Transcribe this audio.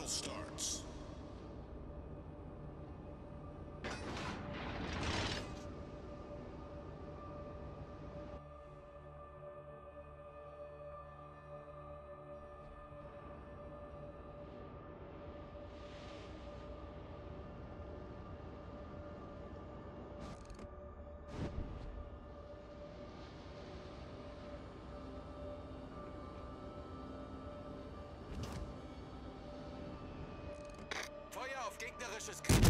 battle starts. Gegnerisches Kampf.